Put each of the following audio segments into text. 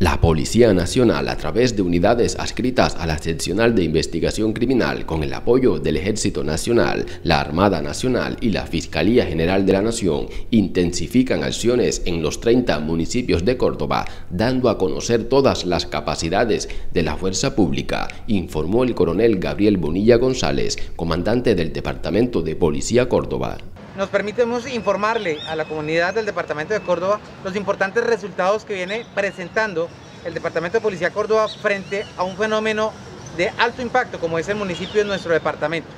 La Policía Nacional, a través de unidades adscritas a la Seccional de Investigación Criminal, con el apoyo del Ejército Nacional, la Armada Nacional y la Fiscalía General de la Nación, intensifican acciones en los 30 municipios de Córdoba, dando a conocer todas las capacidades de la fuerza pública, informó el coronel Gabriel Bonilla González, comandante del Departamento de Policía Córdoba nos permitimos informarle a la comunidad del Departamento de Córdoba los importantes resultados que viene presentando el Departamento de Policía Córdoba frente a un fenómeno de alto impacto como es el municipio de nuestro departamento.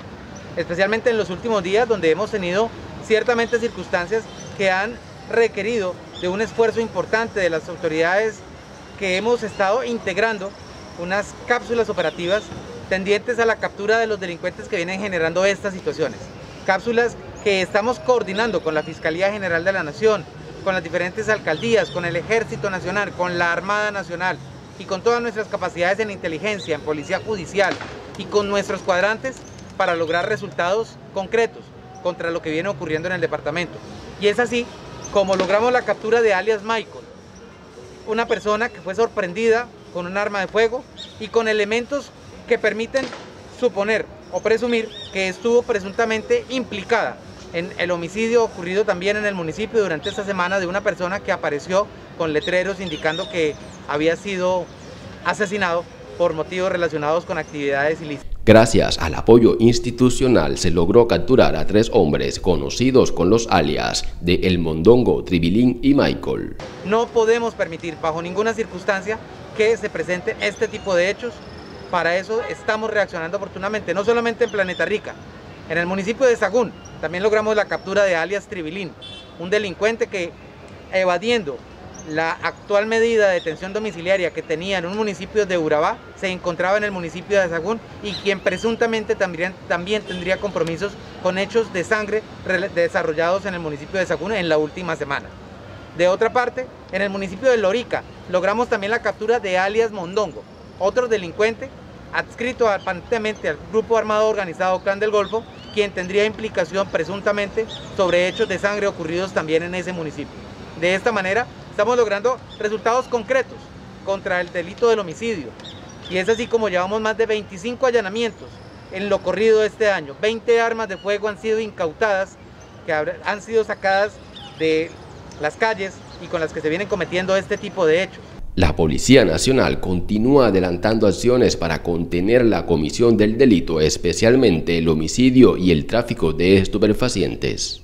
Especialmente en los últimos días donde hemos tenido ciertamente circunstancias que han requerido de un esfuerzo importante de las autoridades que hemos estado integrando unas cápsulas operativas tendientes a la captura de los delincuentes que vienen generando estas situaciones. Cápsulas que estamos coordinando con la Fiscalía General de la Nación, con las diferentes alcaldías, con el Ejército Nacional, con la Armada Nacional y con todas nuestras capacidades en inteligencia, en policía judicial y con nuestros cuadrantes para lograr resultados concretos contra lo que viene ocurriendo en el departamento. Y es así como logramos la captura de alias Michael, una persona que fue sorprendida con un arma de fuego y con elementos que permiten suponer o presumir que estuvo presuntamente implicada en el homicidio ocurrido también en el municipio durante esta semana de una persona que apareció con letreros indicando que había sido asesinado por motivos relacionados con actividades ilícitas. Gracias al apoyo institucional se logró capturar a tres hombres conocidos con los alias de El Mondongo, Tribilín y Michael. No podemos permitir bajo ninguna circunstancia que se presente este tipo de hechos. Para eso estamos reaccionando oportunamente, no solamente en Planeta Rica, en el municipio de Sagún también logramos la captura de alias Tribilín, un delincuente que evadiendo la actual medida de detención domiciliaria que tenía en un municipio de Urabá, se encontraba en el municipio de Sagún y quien presuntamente también, también tendría compromisos con hechos de sangre desarrollados en el municipio de Sagún en la última semana. De otra parte, en el municipio de Lorica logramos también la captura de alias Mondongo, otro delincuente adscrito aparentemente al grupo armado organizado Clan del Golfo, quien tendría implicación presuntamente sobre hechos de sangre ocurridos también en ese municipio. De esta manera estamos logrando resultados concretos contra el delito del homicidio y es así como llevamos más de 25 allanamientos en lo corrido este año. 20 armas de fuego han sido incautadas, que han sido sacadas de las calles y con las que se vienen cometiendo este tipo de hechos. La Policía Nacional continúa adelantando acciones para contener la comisión del delito, especialmente el homicidio y el tráfico de estupefacientes.